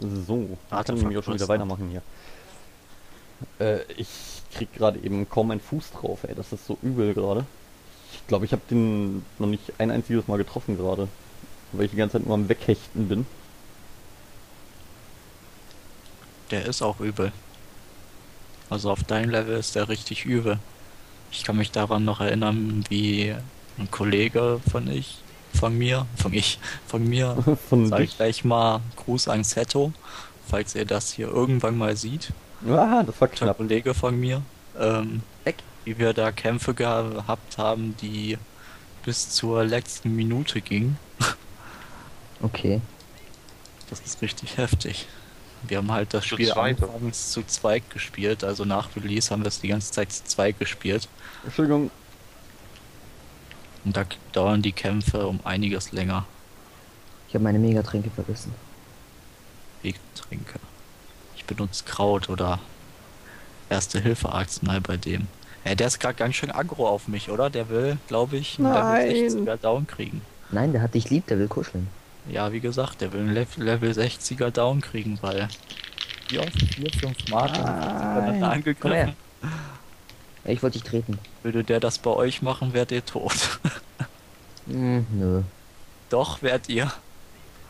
So, ich kann nämlich auch schon wieder weitermachen hier. Äh, ich krieg gerade eben kaum meinen Fuß drauf, ey. Das ist so übel gerade. Ich glaube, ich habe den noch nicht ein einziges Mal getroffen gerade. Weil ich die ganze Zeit nur am Weghechten bin. Der ist auch übel. Also auf deinem Level ist der richtig übel. Ich kann mich daran noch erinnern, wie ein Kollege von ich, von mir, von ich, von mir, Von sag ich gleich mal Gruß an Seto, falls ihr das hier irgendwann mal sieht. Ah, das war Der knapp. Kollege von mir, ähm, wie wir da Kämpfe gehabt haben, die bis zur letzten Minute gingen. Okay. Das ist richtig heftig. Wir haben halt das Zu Spiel zweit. anfangs zu zweit gespielt, also nach Release haben wir es die ganze Zeit zu zweit gespielt. Entschuldigung. Und da dauern die Kämpfe um einiges länger. Ich habe meine Megatränke vergessen. Wegtrinke. Ich benutze Kraut oder Erste Hilfe Arznei bei dem. Ja, der ist gerade ganz schön aggro auf mich, oder? Der will, glaube ich, Nein. Level 60er Down kriegen. Nein, der hat dich lieb, der will kuscheln. Ja, wie gesagt, der will einen Lev- Level 60er Down kriegen, weil vier, vier fünf Mal her. angegriffen. Ich wollte dich treten. Würde der das bei euch machen, wärt ihr tot. Hm, nö. Doch, wärt ihr.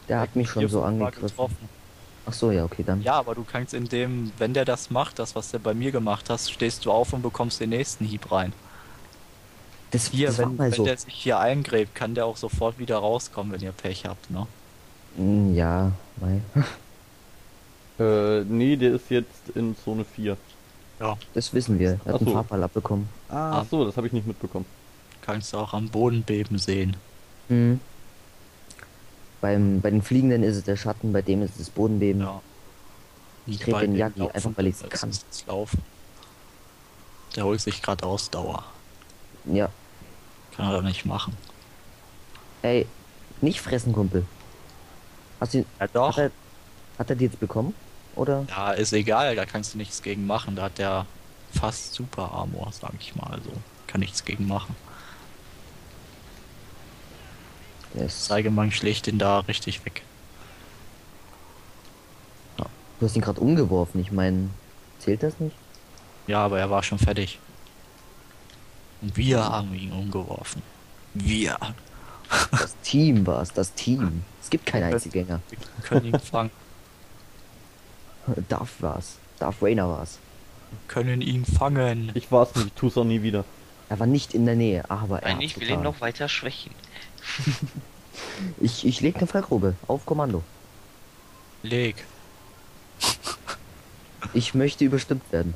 Der hat mich schon so angegriffen. Ach so, ja, okay, dann. Ja, aber du kannst in dem, wenn der das macht, das was der bei mir gemacht hast, stehst du auf und bekommst den nächsten Hieb rein. das, Hier, das war wenn, wenn so. der sich hier eingräbt, kann der auch sofort wieder rauskommen, wenn ihr Pech habt, ne? Hm, ja, mei. Äh, nee, der ist jetzt in Zone 4. Das wissen wir. Er Ach hat einen so. Farbball abbekommen. Ah, ach so, das habe ich nicht mitbekommen. Kannst du auch am Bodenbeben sehen. Hm. Beim, bei den Fliegenden ist es der Schatten, bei dem ist es das Bodenbeben. Ja. Ich trete den Laufen einfach, weil kann. es Das Laufen. Der holt sich gerade Ausdauer. Ja. Kann er doch nicht machen. Ey, nicht fressen, Kumpel. Hast du ihn, Ja hat, doch. er, hat er die jetzt bekommen? Oder? Ja, ist egal, da kannst du nichts gegen machen. Da hat der fast Super Armor, sag ich mal. Also kann nichts gegen machen. Ist, Seigemann schlägt den da richtig weg. du hast ihn gerade umgeworfen. Ich meine, zählt das nicht? Ja, aber er war schon fertig. Und wir haben ihn umgeworfen. Wir. Das Team war es, das Team. Es gibt keinen Einzelgänger. Wir können ihn fangen. Darth war's. Darth Vader war's. können ihn fangen. Ich war's nicht, ich tu's auch nie wieder. Er war nicht in der Nähe, aber er Nein, ich will ihn noch weiter schwächen. Ich, ich leg eine Fallgrube auf Kommando. Leg. Ich möchte überstimmt werden.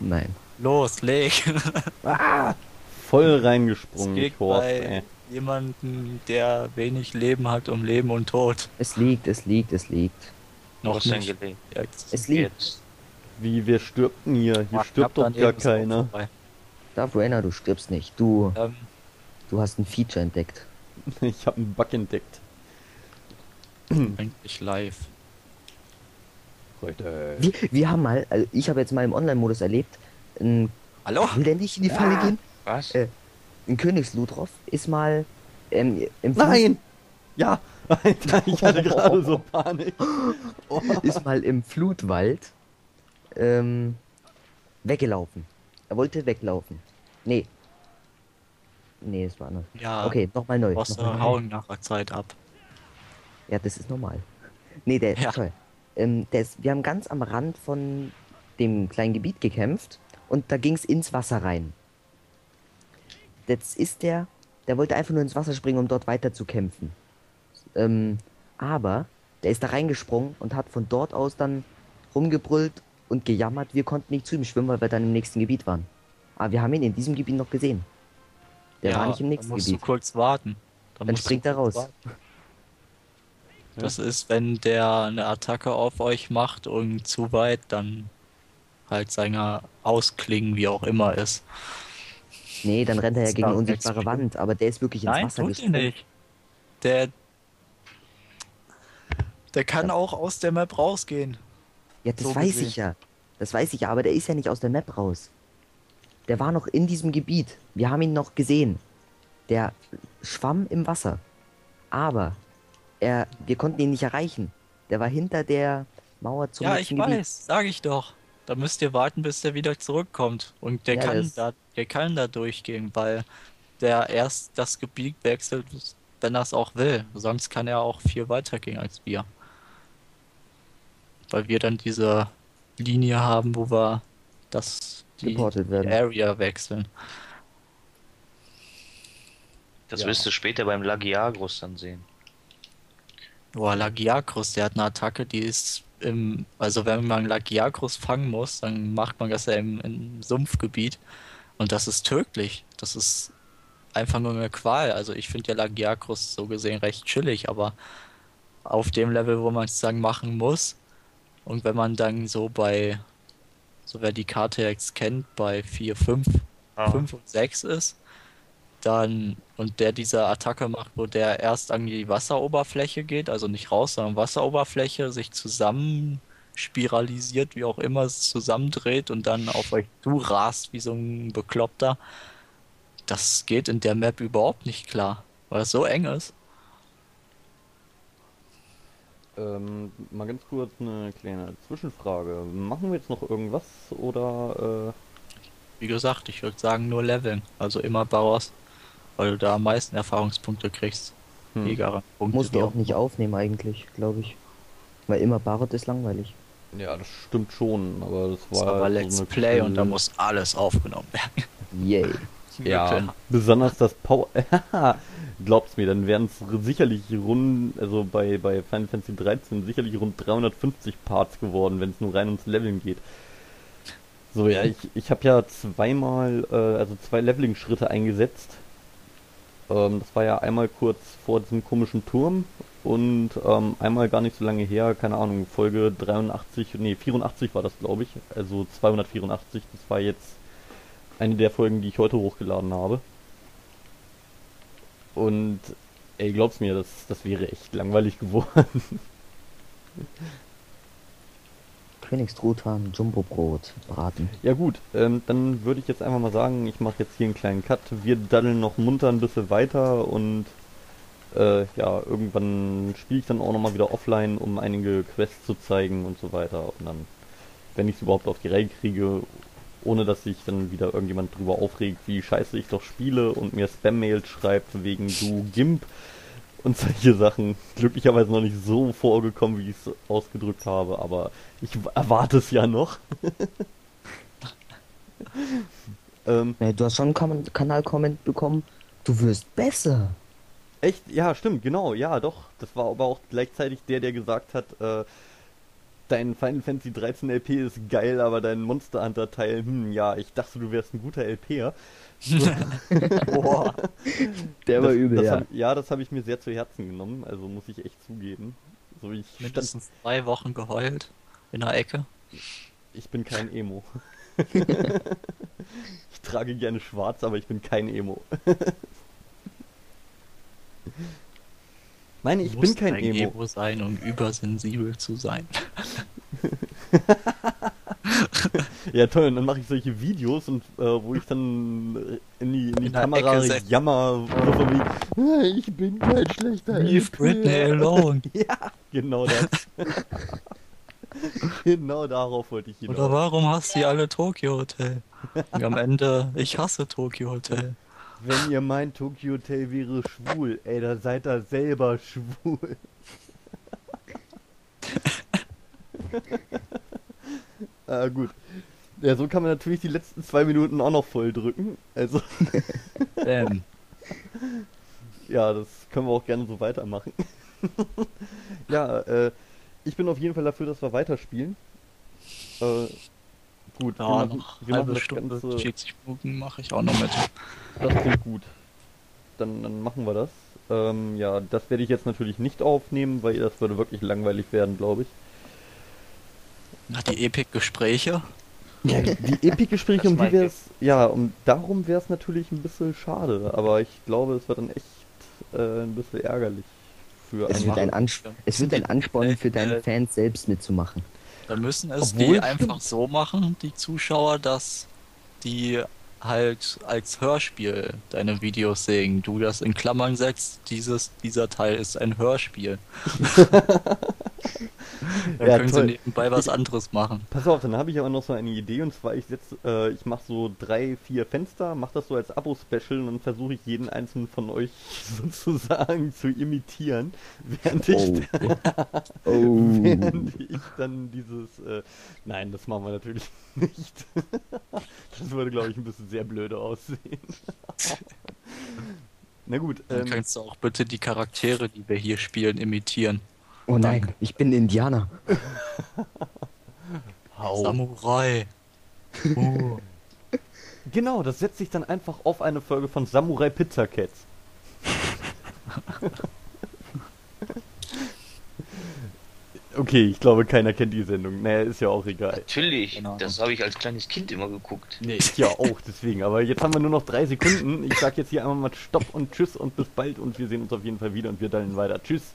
Nein. Los, leg. Ah, voll Es reingesprungen, geht Horst, bei ey. jemanden, der wenig Leben hat, um Leben und Tod. Es liegt, es liegt, es liegt. Noch Was denn nicht. Jetzt. Es liegt. Jetzt. Wie, wer stirbt denn hier? Hier Knapp stirbt doch gar keiner. Darth Vader, du stirbst nicht. Du, Ähm, du hast ein Feature entdeckt. Ich habe einen Bug entdeckt. eigentlich live. Leute. Wir, wir haben mal, also ich habe jetzt mal im Online-Modus erlebt, ein, Hallo? will der nicht in die Falle gehen? Was? Äh, Ein Königsludroff ist mal ähm, im Nein! Ja! Alter, ich hatte gerade so Panik. Oh. ist mal im Flutwald ähm, weggelaufen. Er wollte weglaufen. Nee. Nee, es war anders. Ja, Okay, nochmal neu. du Noch mal neu. hauen nach der Zeit ab. Ja, das ist normal. Nee, der, Ja. toll. Ähm, der ist, wir haben ganz am Rand von dem kleinen Gebiet gekämpft und da ging es ins Wasser rein. Jetzt ist der, der wollte einfach nur ins Wasser springen, um dort weiter zu kämpfen. Ähm, aber der ist da reingesprungen und hat von dort aus dann rumgebrüllt und gejammert. Wir konnten nicht zu ihm schwimmen, weil wir dann im nächsten Gebiet waren. Aber wir haben ihn in diesem Gebiet noch gesehen. Der ja, war nicht im nächsten dann musst Gebiet. du kurz warten. Dann du springt er raus. warten. Das ist, wenn der eine Attacke auf euch macht und zu weit, dann halt seiner Ausklingen, wie auch immer ist. Nee, dann rennt er ja gegen eine unsichtbare Wand, aber der ist wirklich ins Nein, Wasser tut gesprungen. nicht. Der, der kann auch aus der Map rausgehen. Ja, das So weiß gesehen. ich ja. Das weiß ich ja, aber der ist ja nicht aus der Map raus. Der war noch in diesem Gebiet. Wir haben ihn noch gesehen. Der schwamm im Wasser. Aber er, wir konnten ihn nicht erreichen. Der war hinter der Mauer zum Ja, ich Gebiet. weiß, sag ich doch. Da müsst ihr warten, bis der wieder zurückkommt. Und der Ja, kann da, der kann da durchgehen, weil der erst das Gebiet wechselt, wenn er es auch will. Sonst kann er auch viel weiter gehen als wir. Weil wir dann diese Linie haben, wo wir das die, die werden. Area wechseln. Das Ja. wirst du später beim Lagiagros dann sehen. Boah, Lagiacrus, der hat eine Attacke, die ist im, also wenn man Lagiacrus fangen muss, dann macht man das ja im, im Sumpfgebiet und das ist tödlich. Das ist einfach nur eine Qual. Also ich finde ja Lagiacrus so gesehen recht chillig, aber auf dem Level, wo man es dann machen muss und wenn man dann so bei, so wer die Karte jetzt kennt, bei 4, 5, Ah. 5 und 6 ist, dann und der diese Attacke macht, wo der erst an die Wasseroberfläche geht, also nicht raus, sondern Wasseroberfläche, sich zusammen spiralisiert, wie auch immer es zusammendreht und dann auf euch zu rast wie so ein Bekloppter. Das geht in der Map überhaupt nicht klar, weil es so eng ist. Ähm, mal ganz kurz eine kleine Zwischenfrage. Machen wir jetzt noch irgendwas oder Wie gesagt, ich würde sagen nur leveln, also immer Bauers, weil du da am meisten Erfahrungspunkte kriegst. äh, hm. Jägerpunkte. Musst wie du auch nicht aufnehmen eigentlich, glaube ich. Weil immer Barot ist langweilig. Ja, das stimmt schon, aber das Das war war aber so Let's eine Play und da muss alles aufgenommen werden. Yay. Ja, besonders das Power. Glaub's mir, dann wären es sicherlich rund, also bei, bei Final Fantasy 13 sicherlich rund 350 Parts geworden, wenn es nur rein ums Leveln geht. So, ja, ich, ich habe ja zweimal, äh, also zwei Leveling-Schritte eingesetzt. Ähm, das war ja einmal kurz vor diesem komischen Turm und ähm, einmal gar nicht so lange her, keine Ahnung, Folge 83, nee, 84 war das, glaube ich. Also 284, das war jetzt eine der Folgen, die ich heute hochgeladen habe. Und ey, glaub's mir, das, das wäre echt langweilig geworden. Königstruthahn, Jumbo-Brot, braten. Ja gut, ähm, dann würde ich jetzt einfach mal sagen, ich mache jetzt hier einen kleinen Cut. Wir daddeln noch munter ein bisschen weiter und äh, ja, irgendwann spiele ich dann auch nochmal wieder offline, um einige Quests zu zeigen und so weiter. Und dann, wenn ich es überhaupt auf die Reihe kriege, ohne dass sich dann wieder irgendjemand drüber aufregt, wie scheiße ich doch spiele und mir Spam-Mails schreibt wegen du Gimp und solche Sachen. Glücklicherweise noch nicht so vorgekommen, wie ich es ausgedrückt habe, aber ich erwarte es ja noch. ähm, Nee, du hast schon einen Kanal-Comment bekommen. Du wirst besser. echt? Ja, stimmt, genau, ja, doch. Das war aber auch gleichzeitig der, der gesagt hat, äh, dein Final Fantasy 13 LP ist geil, aber dein Monster Hunter Teil, hm, ja, ich dachte, du wärst ein guter LPer. Boah. Der war das, übel, das ja. Hab, ja, das habe ich mir sehr zu Herzen genommen, also muss ich echt zugeben. So, ich, stand, Mindestens zwei Wochen geheult in der Ecke. ich bin kein Emo. ich trage gerne schwarz, aber ich bin kein Emo. Nein, ich bin kein ein Emo. sein, um übersensibel zu sein. Ja toll, und dann mache ich solche Videos und äh, wo ich dann in die, in die In Kamera jammer, "Ah, ich bin kein schlechter Leave LPer." Britney alone. Ja, genau das. genau darauf wollte ich Oder hinaus. warum hast du alle Tokyo Hotel? Und am Ende, ich hasse Tokyo Hotel. Wenn ihr meint, Tokyo Hotel wäre schwul, ey, da seid ihr selber schwul. ah, gut. Ja, so kann man natürlich die letzten zwei Minuten auch noch voll drücken. Also, Ähm, ja, das können wir auch gerne so weitermachen. ja, äh, ich bin auf jeden Fall dafür, dass wir weiterspielen. Äh, gut, wir ja, machen, wir machen halbe das Stunde, Ganze. 40 Minuten mache ich auch noch mit. Das klingt gut. Dann, dann machen wir das. Ähm, ja, das werde ich jetzt natürlich nicht aufnehmen, weil das würde wirklich langweilig werden, glaube ich. Na, die Epic-Gespräche. Ja, die Epic-Gespräche, um die wäre es, ja, um darum wäre es natürlich ein bisschen schade, aber ich glaube, es wird dann echt äh, ein bisschen ärgerlich für Es wird, ein es wird ein Ansporn für deine Äh, Fans selbst mitzumachen. Dann müssen es Obwohl, die einfach so machen, die Zuschauer, dass die halt als Hörspiel deine Videos sehen. Du das in Klammern setzt, dieses, dieser Teil ist ein Hörspiel. Dann Ja, können toll. sie nebenbei was anderes machen. Pass auf, dann habe ich aber noch so eine Idee und zwar ich setze, äh, ich mache so drei, vier Fenster, mache das so als Abo-Special und dann versuche ich jeden einzelnen von euch sozusagen zu imitieren, während ich, Oh. oh. während ich dann dieses, äh, nein, das machen wir natürlich nicht. das würde, glaube ich, ein bisschen sehr blöde aussehen. Na gut, Dann ähm, kannst du auch bitte die Charaktere, die wir hier spielen, imitieren. Oh nein, ich bin Indianer. Samurai. Oh. Genau, das setzt sich dann einfach auf eine Folge von Samurai Pizza Cats. okay, ich glaube, keiner kennt die Sendung. Naja, ist ja auch egal. Natürlich, Genau. das habe ich als kleines Kind immer geguckt. Nee, ich ja auch, deswegen. Aber jetzt haben wir nur noch drei Sekunden. Ich sag jetzt hier einmal mal Stopp und Tschüss und bis bald und wir sehen uns auf jeden Fall wieder und wir dallen weiter. Tschüss.